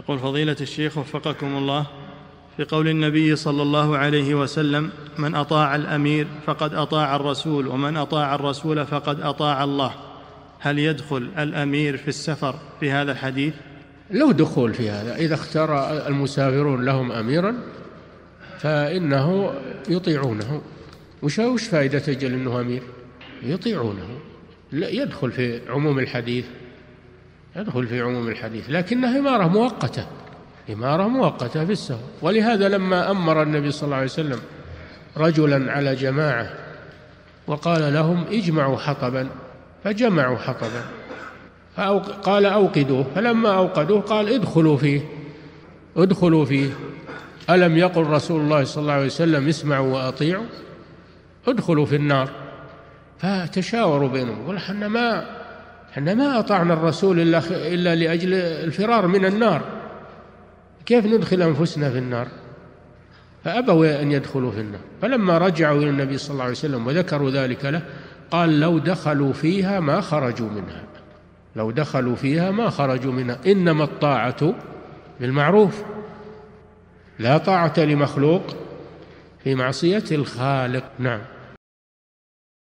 يقول فضيلة الشيخ وفقكم الله في قول النبي صلى الله عليه وسلم من أطاع الأمير فقد أطاع الرسول ومن أطاع الرسول فقد أطاع الله. هل يدخل الأمير في السفر في هذا الحديث؟ له دخول في هذا. إذا اختار المسافرون لهم أميرا فإنه يطيعونه. وش وش فائدة أجل أنه أمير؟ يطيعونه. لا يدخل في عموم الحديث. يدخل في عموم الحديث لكنها إمارة مؤقتة إمارة مؤقتة في السفر ولهذا لما أمر النبي صلى الله عليه وسلم رجلا على جماعة وقال لهم اجمعوا حطبا فجمعوا حطبا قال أوقدوه فلما أوقدوه قال ادخلوا فيه ادخلوا فيه. ألم يقل رسول الله صلى الله عليه وسلم اسمعوا وأطيعوا؟ ادخلوا في النار. فتشاوروا بينهم يقول إحنا ما إحنا ما أطعنا الرسول إلا إلا لأجل الفرار من النار. كيف ندخل أنفسنا في النار؟ فأبوا أن يدخلوا في النار. فلما رجعوا إلى النبي صلى الله عليه وسلم وذكروا ذلك له قال لو دخلوا فيها ما خرجوا منها. لو دخلوا فيها ما خرجوا منها. إنما الطاعة بالمعروف. لا طاعة لمخلوق في معصية الخالق. نعم.